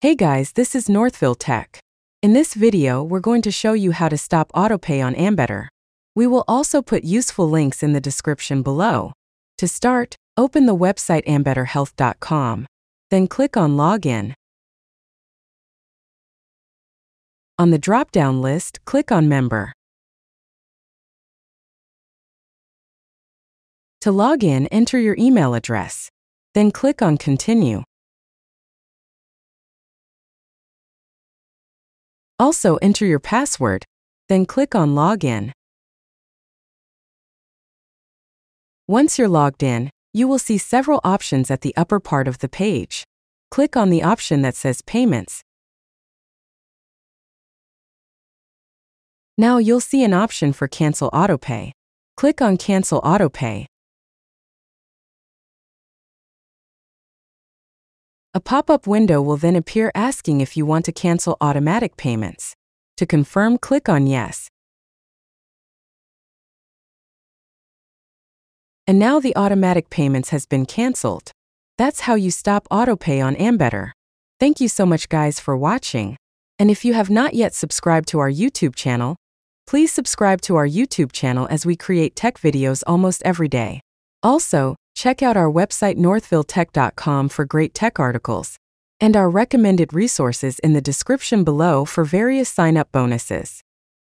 Hey guys, this is Northville Tech. In this video, we're going to show you how to stop autopay on Ambetter. We will also put useful links in the description below. To start, open the website ambetterhealth.com. Then click on Login. On the drop-down list, click on Member. To log in, enter your email address. Then click on Continue. Also enter your password, then click on Login. Once you're logged in, you will see several options at the upper part of the page. Click on the option that says Payments. Now you'll see an option for Cancel Autopay. Click on Cancel Autopay. A pop-up window will then appear asking if you want to cancel automatic payments. To confirm, click on Yes. And now the automatic payments has been canceled. That's how you stop autopay on Ambetter. Thank you so much guys for watching. And if you have not yet subscribed to our YouTube channel, please subscribe to our YouTube channel as we create tech videos almost every day. Also, check out our website northvilletech.com for great tech articles and our recommended resources in the description below for various sign up bonuses.